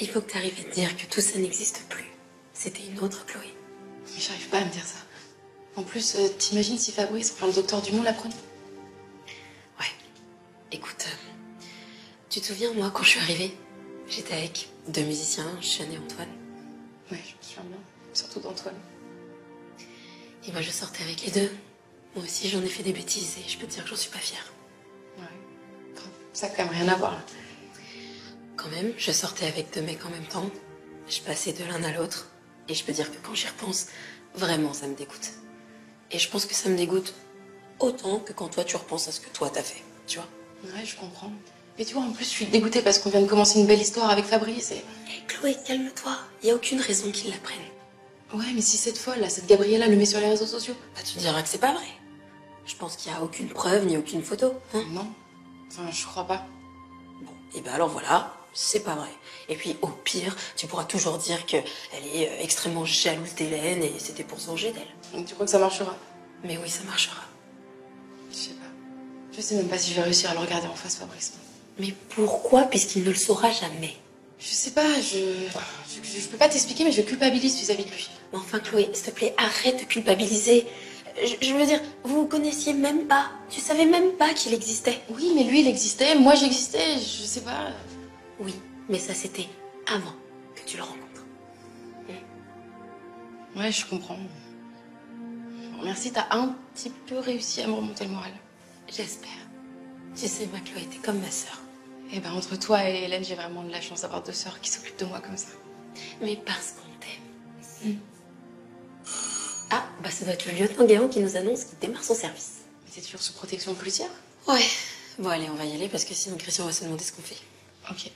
Il faut que tu arrives à te dire que tout ça n'existe plus. C'était une autre Chloé. Mais j'arrive pas à me dire ça. En plus, euh, t'imagines si Fabrice, enfin le docteur Dumont l'apprenait Ouais. Écoute, euh, tu te souviens, moi, quand je suis arrivée, j'étais avec deux musiciens, Sean et Antoine. Ouais, je me souviens bien. Surtout d'Antoine. Et moi, je sortais avec les deux. Moi aussi, j'en ai fait des bêtises et je peux te dire que j'en suis pas fière. Ouais. Ça a quand même rien à voir. là. Quand même, je sortais avec deux mecs en même temps. Je passais de l'un à l'autre. Et je peux dire que quand j'y repense, vraiment, ça me dégoûte. Et je pense que ça me dégoûte autant que quand toi, tu repenses à ce que toi, t'as fait. Tu vois Ouais, je comprends. Mais tu vois, en plus, je suis dégoûtée parce qu'on vient de commencer une belle histoire avec Fabrice et... Hé, Chloé, calme-toi. Il a aucune raison qu'ils l'apprennent. Ouais, mais si cette folle, là, cette Gabriella le met sur les réseaux sociaux Bah, tu diras que c'est pas vrai. Je pense qu'il y a aucune preuve ni aucune photo. Hein Non. Enfin, je crois pas. Bon, et ben alors voilà, c'est pas vrai. Et puis au pire, tu pourras toujours dire que elle est euh, extrêmement jalouse d'Hélène et c'était pour se venger d'elle. Donc tu crois que ça marchera? Mais oui, ça marchera. Je sais pas. Je sais même pas si je vais réussir à le regarder en face, Fabrice. Mais pourquoi? Puisqu'il ne le saura jamais. Je sais pas, je... Je, je peux pas t'expliquer, mais je culpabilise vis-à-vis de lui. Mais enfin, Chloé, s'il te plaît, arrête de culpabiliser. Je, je veux dire, vous vous connaissiez même pas. Tu savais même pas qu'il existait. Oui, mais lui, il existait, moi, j'existais, je sais pas... Oui, mais ça c'était avant que tu le rencontres. Ouais, je comprends. Bon, Merci, t'as un petit peu réussi à me remonter le moral. J'espère. Tu sais, ma Chloé, t'es comme ma sœur. Eh ben, entre toi et Hélène, j'ai vraiment de la chance d'avoir deux sœurs qui s'occupent de moi comme ça. Mais parce qu'on t'aime. Ah, bah ça doit être le lieutenant Guéant qui nous annonce qu'il démarre son service. Mais t'es toujours sous protection policière? Ouais. Bon, allez, on va y aller parce que sinon Christian va se demander ce qu'on fait. Ok.